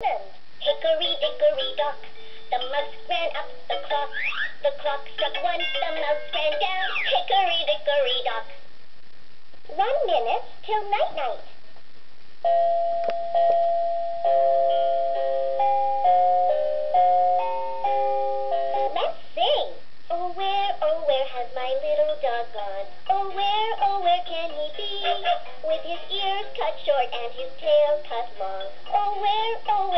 Hickory dickory dock, the mouse ran up the clock. The clock struck one, the mouse ran down. Hickory dickory dock. One minute till night night. Let's sing. Oh where, oh where has my little dog gone? Oh where, oh where can he be? With his ears cut short and his tail stole it.